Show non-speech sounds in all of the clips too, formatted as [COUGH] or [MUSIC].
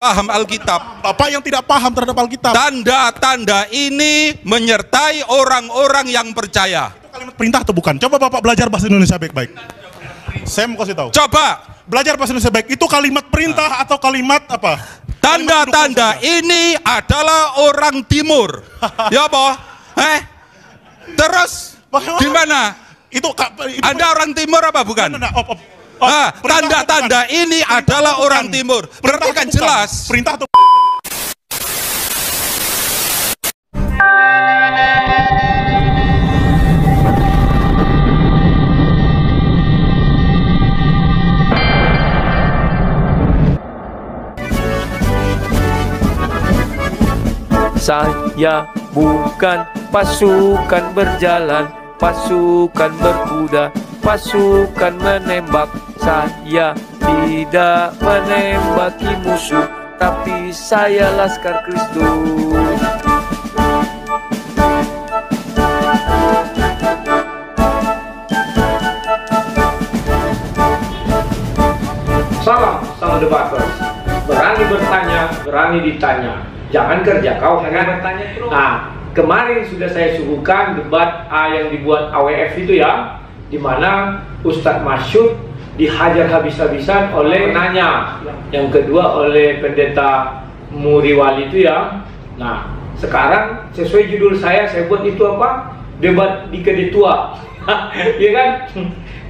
paham Alkitab. Bapak yang tidak paham terhadap Alkitab. Tanda-tanda ini menyertai orang-orang yang percaya. Itu kalimat perintah atau bukan? Coba Bapak belajar bahasa Indonesia baik-baik. Saya mau kasih tahu. Coba Belajar bahasa Indonesia baik. Itu kalimat perintah atau kalimat apa? tanda-tanda ini adalah orang timur. [LAUGHS] ya boh? Eh? Terus di mana? Itu, itu Anda orang timur apa bukan? Nah, nah, op, op. Oh, Ah, atau tanda-tanda ini adalah orang timur. Berarti kan jelas. Perintah atau Saya bukan pasukan berjalan, pasukan berkuda, pasukan menembak. Saya tidak menembaki musuh, tapi saya laskar Kristus. Salam sama debaters. Berani bertanya, berani ditanya. Jangan kerja kau hanya bertanya terus. Nah, kemarin sudah saya suguhkan debat A yang dibuat AWF itu ya, di mana Ustadz Masyud dihajar habis-habisan oleh penanya. Yang kedua oleh pendeta Muriwali itu ya. Nah, sekarang sesuai judul saya, saya buat itu apa? Debat di kedetua. [LAUGHS] Iya kan?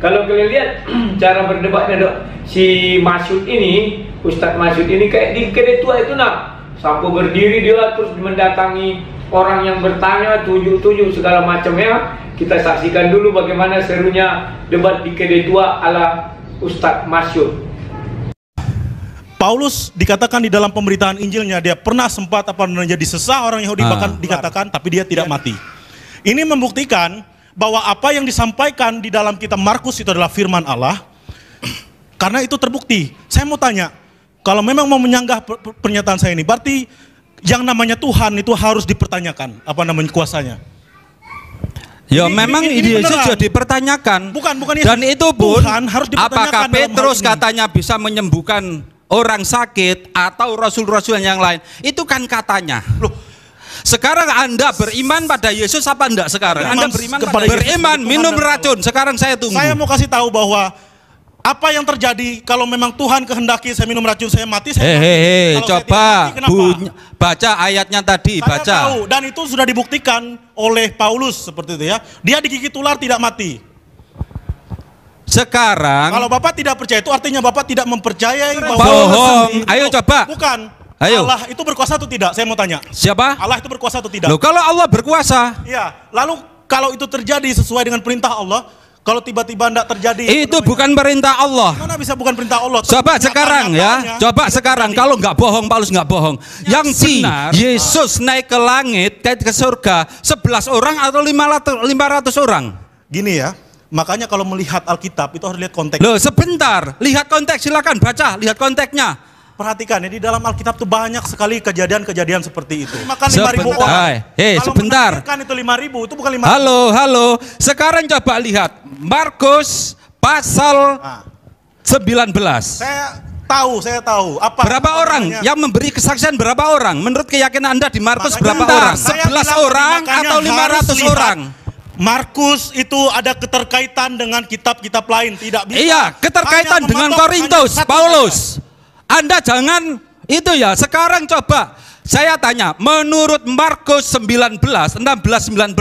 Kalau kalian lihat [CLEARS THROAT] cara berdebatnya dok, si Masyud ini, Ustadz Masyud ini kayak di kedetua itu nak, sampai berdiri dia terus mendatangi orang yang bertanya, tunjuk-tunjuk segala macamnya. Kita saksikan dulu bagaimana serunya debat di kedetua ala Ustadz Masyud. Paulus dikatakan di dalam pemberitaan Injilnya dia pernah sempat apa menjadi sesah orang Yahudi Ah. bahkan dikatakan tapi dia tidak mati. Ini membuktikan bahwa apa yang disampaikan di dalam kitab Markus itu adalah firman Allah. Karena itu terbukti. Saya mau tanya, kalau memang mau menyanggah per- per- pernyataan saya ini, berarti yang namanya Tuhan itu harus dipertanyakan apa namanya kuasanya. Ya Ini- memang ini- ini Yesus juga dipertanyakan. Bukan, bukan Yesus. Dan itu pun Tuhan harus apakah Petrus katanya bisa menyembuhkan orang sakit atau rasul-rasul yang lain? Itu kan katanya. Loh, Sekarang Anda beriman pada Yesus apa enggak sekarang? Beriman Anda beriman kepada pada Yesus beriman minum racun. Sekarang saya tunggu. Saya mau kasih tahu bahwa apa yang terjadi kalau memang Tuhan kehendaki saya minum racun saya mati saya mati. Hehehe, Kalau coba mati, bunyi- baca ayatnya tadi, Saya baca. tahu dan itu sudah dibuktikan oleh Paulus seperti itu ya. Dia digigit ular tidak mati. Sekarang Kalau Bapak tidak percaya itu artinya Bapak tidak mempercayai bahwa bohong. Ayo coba. Bukan. Ayo. Allah itu berkuasa atau tidak? Saya mau tanya. siapa? Allah itu berkuasa atau tidak? Loh kalau Allah berkuasa, Iya. Lalu kalau itu terjadi sesuai dengan perintah Allah, kalau tiba-tiba tidak terjadi itu bukan perintah Allah. Mana bisa bukan perintah Allah? Coba sekarang ya, nyatanya coba sekarang kalau nggak bohong, Paulus nggak bohong. Yang benar, Yesus naik ke langit, ke ke surga, 11 orang atau 500, 500 orang? Gini ya, makanya kalau melihat Alkitab itu harus lihat konteks. Loh sebentar, lihat konteks, silakan baca, lihat konteksnya. Perhatikan ya di dalam Alkitab tuh banyak sekali kejadian-kejadian seperti itu. Makan 5000 Sebentar. orang. Hei, Kalau sebentar. menakdirkan itu 5000 itu bukan 5000. Halo, halo. Sekarang coba lihat Markus pasal Nah, 19. saya tahu, saya tahu. Apa Berapa apa orang namanya? yang memberi kesaksian berapa orang? Menurut keyakinan Anda di Markus Makanya- berapa orang? saya 11 bilang orang makanya atau harus 500 lihat orang? Markus itu ada keterkaitan dengan kitab-kitab lain, tidak bisa. Iya, keterkaitan dengan Korintus, Paulus. Anda jangan itu ya. Sekarang coba saya tanya, menurut Markus 19, 16 19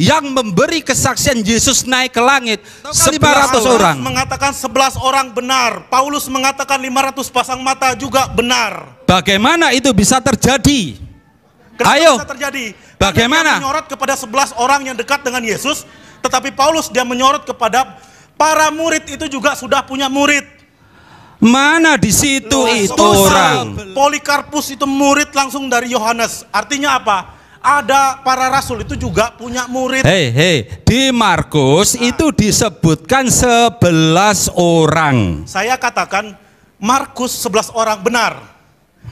yang memberi kesaksian Yesus naik ke langit 500 Paulus orang. mengatakan 11 orang benar. Paulus mengatakan 500 pasang mata juga benar. Bagaimana itu bisa terjadi? Kenapa Ayo. bisa terjadi? Bagaimana? Dia menyorot kepada 11 orang yang dekat dengan Yesus, tetapi Paulus dia menyorot kepada para murid itu juga sudah punya murid. Mana di situ itu Terus, orang? Polikarpus itu murid langsung dari Yohanes. Artinya apa? Ada para rasul itu juga punya murid. Hei, hei, di Markus itu disebutkan 11 orang. Saya katakan Markus 11 orang benar.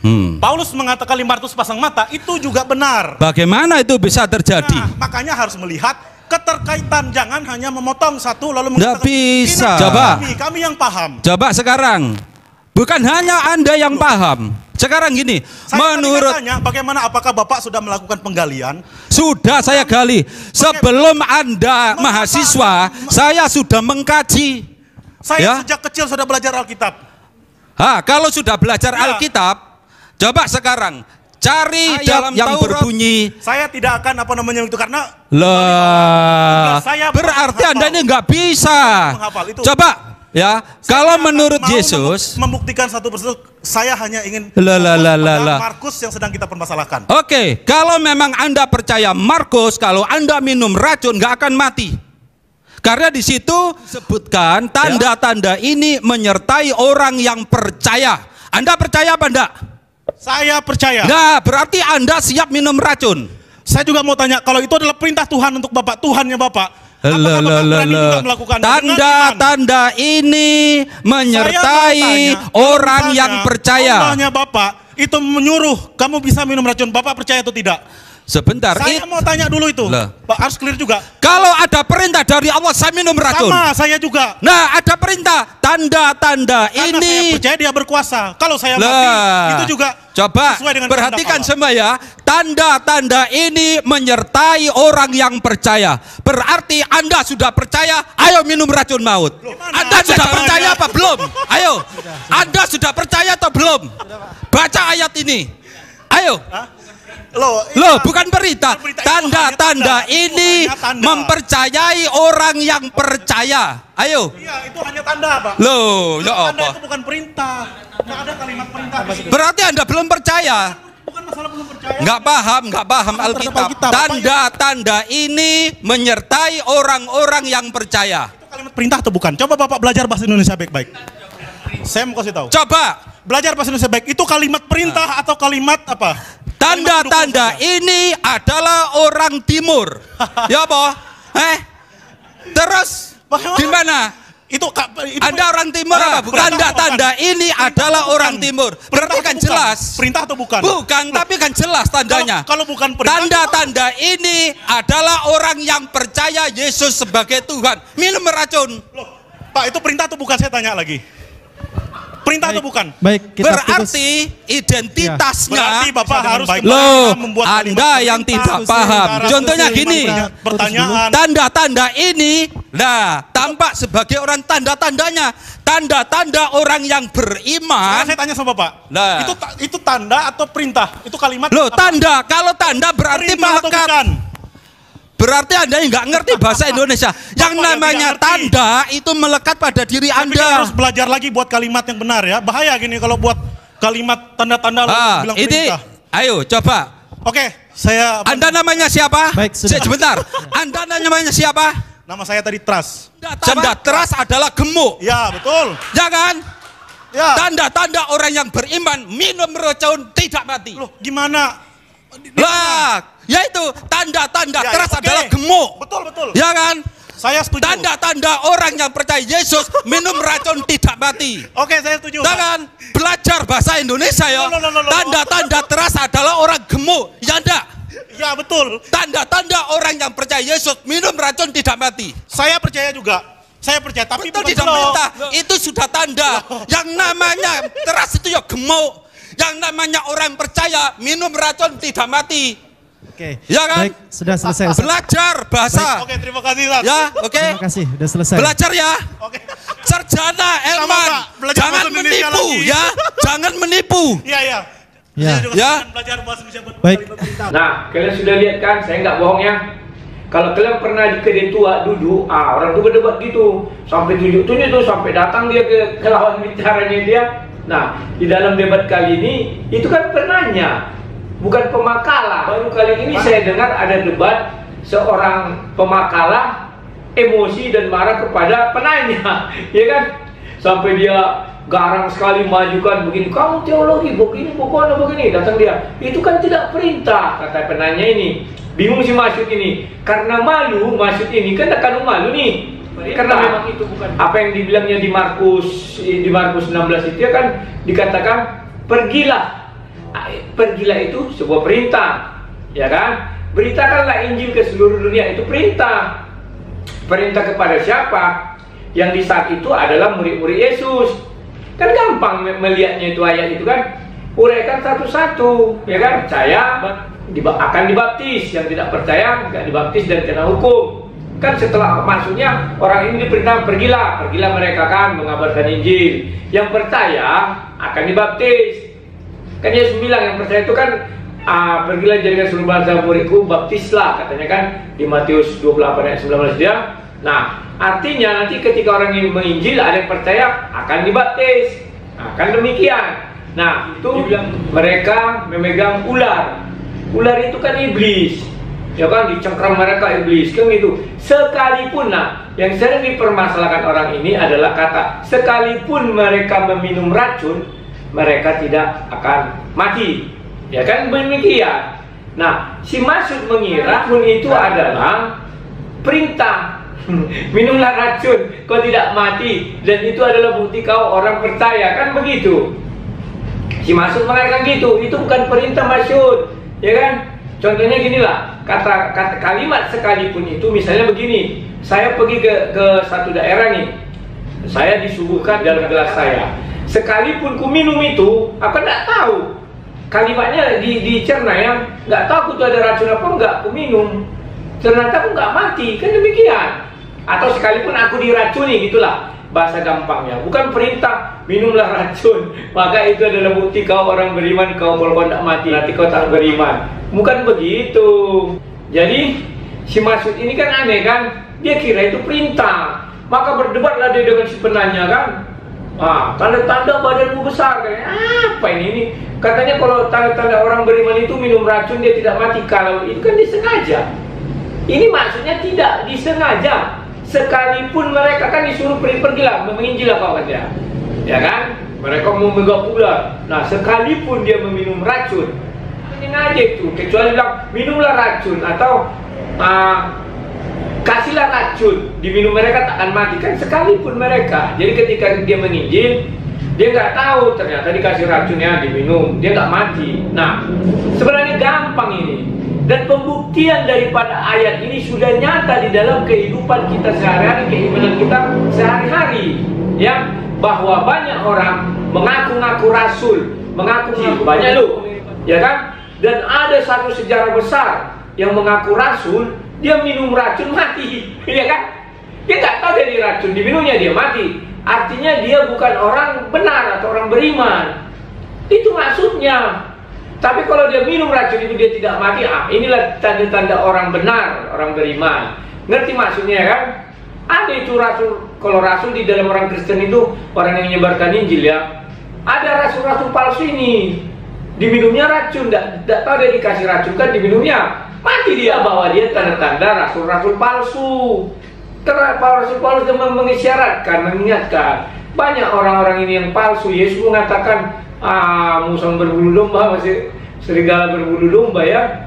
Hmm. Paulus mengatakan 500 pasang mata itu juga benar. Bagaimana itu bisa terjadi? Nah, makanya harus melihat keterkaitan jangan hanya memotong satu lalu mengatakan, bisa. "Ini Coba. kami, kami yang paham. Coba sekarang, bukan hanya Anda yang paham. Sekarang gini, Saya menurut tanya bagaimana apakah Bapak sudah melakukan penggalian? sudah saya gali sebelum Anda mahasiswa, saya sudah mengkaji. Saya Ya. sejak kecil sudah belajar Alkitab. Ha, kalau sudah belajar Ya. Alkitab, coba sekarang cari Ayat dalam yang Taurat. berbunyi Saya tidak akan apa namanya itu karena lah. Saya Berarti menghafal. Anda ini nggak bisa. itu. Coba ya, kalau Saya akan menurut Yesus, membuk- membuktikan satu persatu, saya hanya ingin lah. Markus yang sedang kita permasalahkan. Oke, kalau memang Anda percaya Markus, kalau Anda minum racun nggak akan mati. Karena di situ sebutkan tanda-tanda ini menyertai orang yang percaya. Anda percaya apa enggak? Saya percaya. Nah, berarti Anda siap minum racun. Saya juga mau tanya, kalau itu adalah perintah Tuhan untuk Bapak, Tuhannya Bapak, apakah Bapak? Tanda-tanda ini menyertai tanya, orang yang percaya. Allahnya Bapak itu menyuruh kamu bisa minum racun, Bapak percaya atau tidak? Sebentar, Saya it- mau tanya dulu itu. Lah. Pak harus clear juga. kalau ada perintah dari Allah saya minum racun. Sama saya juga. Nah, ada perintah tanda-tanda Karena saya ini. percaya dia berkuasa. Kalau saya mati, Lah, itu juga coba perhatikan semua ya. Tanda-tanda ini menyertai orang yang percaya. Berarti Anda sudah percaya, ayo minum racun maut. Anda sudah Jangan percaya ya. apa belum? Ayo. Anda sudah percaya atau belum? Baca ayat ini. Ayo. Allah. Loh, Loh, bukan berita. Tanda-tanda tanda. Itu ini tanda. mempercayai orang yang percaya. Ayo. Iya, itu hanya tanda, Pak. Loh, ya Tanda apa? itu bukan perintah. Nggak ada kalimat perintah. di situ. Berarti Anda belum percaya. Bukan masalah belum percaya. Nggak paham, nggak paham Alkitab. Alkitab. Tanda-tanda ini menyertai orang-orang yang percaya. Itu kalimat perintah atau bukan? Coba Bapak belajar bahasa Indonesia baik-baik. Saya mau kasih tahu. Coba, Belajar bahasa Indonesia baik. Itu kalimat perintah atau kalimat apa? Tanda-tanda ini adalah orang timur. [LAUGHS] Ya apa? Eh? Terus gimana? Itu, itu Anda orang timur apa? bukan? Tanda-tanda ini Perintah adalah orang timur. Berarti kan jelas. Perintah atau bukan? Bukan, tapi kan jelas tandanya. Kalau, kalau bukan perintah, Tanda-tanda ini adalah orang yang percaya Yesus sebagai Tuhan. Minum racun. Loh, Pak itu perintah atau bukan? Saya tanya lagi. Perintah atau bukan? Baik, kita putus. Berarti identitasnya Berarti Bapak harus Loh, membuat Anda yang tidak paham. Contohnya gini. Pertanyaan. Tanda-tanda ini, nah, tampak sebagai orang tanda-tandanya. Tanda-tanda orang yang Sekarang beriman. saya tanya sama Bapak. Lah. Itu itu tanda atau perintah? Itu kalimat Loh, apa? tanda. Kalau tanda berarti melekat. Berarti Anda nggak ngerti bahasa Indonesia. [LAUGHS] Yang Bapak yang namanya ngerti. tanda itu melekat pada diri Tapi kita harus Anda. belajar lagi buat kalimat yang benar ya. Bahaya gini kalau buat kalimat tanda-tanda lalu Ah, bilang ini, perintah. ayo coba. Oke, saya Anda namanya siapa? Baik, sudah. Se- Sebentar. [LAUGHS] Anda namanya siapa? nama saya tadi Trust. Tanda teras adalah gemuk. Ya, betul. Ya kan? Ya. Tanda-tanda orang yang beriman minum racun tidak mati. Loh, gimana? Lah, yaitu tanda-tanda Ya, teras ya, oke. adalah gemuk. Betul, betul. Ya kan? Saya setuju. Tanda-tanda orang yang percaya Yesus [LAUGHS] minum racun tidak mati. Oke, saya setuju. Ya kan? Belajar bahasa Indonesia ya. Tanda-tanda teras adalah orang gemuk. Ya enggak? Ya, betul. Tanda-tanda orang yang percaya Yesus minum racun tidak mati. Saya percaya juga. Saya percaya, tapi Itu bukan tidak perintah. Itu sudah tanda. Yang namanya teras itu ya gemuk. Yang namanya orang percaya minum racun tidak mati. Oke. Ya kan? Baik, sudah selesai. Ustaz. Belajar bahasa. Oke, terima kasih, Tat. Ya, oke. Terima kasih, sudah selesai. Belajar ya. Oke. Sarjana Elman. Belajar Jangan menipu lagi. ya. Jangan menipu. Iya, iya. Ya. Juga Ya. akan belajar bahasa Indonesia buat Baik. Nah, kalian sudah lihat kan, saya nggak bohong ya. Kalau kalian pernah di kedai tua duduk, ah orang tuh berdebat gitu, sampai tunjuk-tunjuk tuh, sampai datang dia ke, ke lawan bicaranya dia. Nah, di dalam debat kali ini, itu kan penanya, bukan pemakalah. Baru kali ini saya dengar ada debat seorang pemakalah emosi dan marah kepada penanya, [LAUGHS] ya kan? Sampai dia garang sekali majukan begini, kamu teologi begini, pokoknya begini. Datang dia, itu kan tidak perintah, kata penanya ini. Bingung si Masyud ini, karena malu, Masyud ini kan akan malu nih. Karena memang itu bukan apa yang dibilangnya di Markus di Markus 16 itu ya kan dikatakan pergilah. Ah, Pergilah itu sebuah perintah, ya kan? Beritakanlah Injil ke seluruh dunia itu perintah. Perintah kepada siapa? Yang di saat itu adalah murid-murid Yesus. Kan gampang me- melihatnya itu ayat itu kan. uraikan satu-satu, ya kan? Percaya akan dibaptis, yang tidak percaya nggak dibaptis dan kena hukum. Kan setelah masuknya orang ini diperintah pergilah, pergilah mereka kan mengabarkan Injil. Yang percaya akan dibaptis. Kan Yesus bilang yang percaya itu kan ah, pergilah jadikan seluruh bangsa muridku baptislah katanya kan di Matius 28 ayat 19 dia. Nah, artinya nanti ketika orang ini menginjil ada yang percaya akan dibaptis. Akan demikian. Nah, itu dibilang mereka memegang ular. Ular itu kan iblis. Ya kan dicengkram mereka iblis kan gitu. Sekalipun nah yang sering dipermasalahkan orang ini adalah kata sekalipun mereka meminum racun mereka tidak akan mati. Ya kan demikian. Nah, si Masud mengira racun itu adalah perintah. [LAUGHS] Minumlah racun, kau tidak mati dan itu adalah bukti kau orang percaya kan begitu. Si Masud mengatakan gitu, itu bukan perintah Masud, ya kan? Contohnya gini lah, kata, kata kalimat sekalipun itu misalnya begini, saya pergi ke, ke satu daerah nih, saya disuguhkan dalam gelas saya. Sekalipun ku minum itu, apa enggak tahu. Kalimatnya di, dicerna ya, nggak tahu aku tuh ada racun apa enggak, aku minum. Ternyata aku nggak mati, kan demikian. Atau sekalipun aku diracuni, gitulah bahasa gampangnya. Bukan perintah minumlah racun, [LAUGHS] maka itu adalah bukti kau orang beriman, kau kalau tidak mati, nanti kau tak beriman. Bukan begitu. Jadi si Masud ini kan aneh kan? Dia kira itu perintah. Maka berdebatlah dia dengan si penanya kan. Ah, tanda-tanda badanmu besar kan? Apa ini? ini? Katanya kalau tanda-tanda orang beriman itu minum racun dia tidak mati kalau itu kan disengaja. Ini maksudnya tidak disengaja. Sekalipun mereka kan disuruh pergi pergilah menginjil kau kata. Ya kan? Mereka mau memegang ular. Nah, sekalipun dia meminum racun, ini aja itu. Kecuali bilang minumlah racun atau ah, kasihlah racun. Diminum mereka tak akan mati. Kan sekalipun mereka. Jadi ketika dia menginjil dia nggak tahu ternyata dikasih racunnya diminum. Dia nggak mati. Nah sebenarnya gampang ini. Dan pembuktian daripada ayat ini sudah nyata di dalam kehidupan kita sehari-hari keimanan kita sehari-hari. Ya bahwa banyak orang mengaku-ngaku rasul mengaku banyak loh. Ya kan? Dan ada satu sejarah besar yang mengaku rasul dia minum racun mati, [LAUGHS] ya kan? Dia nggak tahu dia diracun, diminumnya dia mati. Artinya dia bukan orang benar atau orang beriman. Itu maksudnya. Tapi kalau dia minum racun itu dia tidak mati, ah inilah tanda-tanda orang benar, orang beriman. Ngerti maksudnya kan? Ada itu rasul, kalau rasul di dalam orang Kristen itu orang yang menyebarkan Injil ya. Ada rasul-rasul palsu ini. Diminumnya racun, tidak tahu dia dikasih racun kan diminumnya mati dia bahwa dia tanda-tanda rasul-rasul palsu. Karena rasul palsu yang mengisyaratkan, mengingatkan banyak orang-orang ini yang palsu. Yesus mengatakan, ah, musang berbulu domba masih serigala berbulu domba ya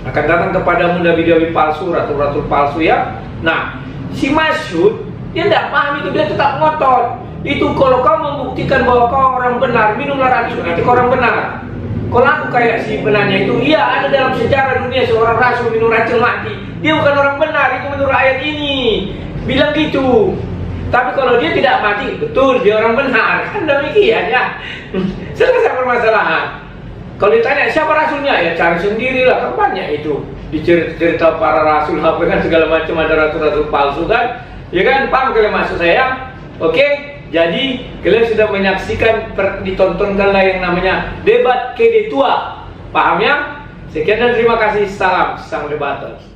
akan datang kepadamu nabi-nabi palsu, rasul-rasul palsu ya. Nah, si Masyud dia tidak paham itu dia tetap ngotot. Itu kalau kau membuktikan bahwa kau orang benar, minumlah racun nanti kau orang benar. Kalau aku kayak si penanya itu, iya ada dalam sejarah dunia seorang rasul minum racun mati. Dia bukan orang benar, itu menurut ayat ini. Bilang gitu. Tapi kalau dia tidak mati, betul dia orang benar. [LAUGHS] Kan demikian ya. [LAUGHS] Selesai permasalahan. Kalau ditanya siapa rasulnya, ya cari sendirilah. Kan banyak itu. Dicerita para rasul, apa kan segala macam ada rasul-rasul palsu kan. Ya kan, paham kalian maksud saya? Oke? Jadi kalian sudah menyaksikan per, ditontonkanlah yang namanya debat kedetua. Paham ya? Sekian dan terima kasih. Salam sang debaters.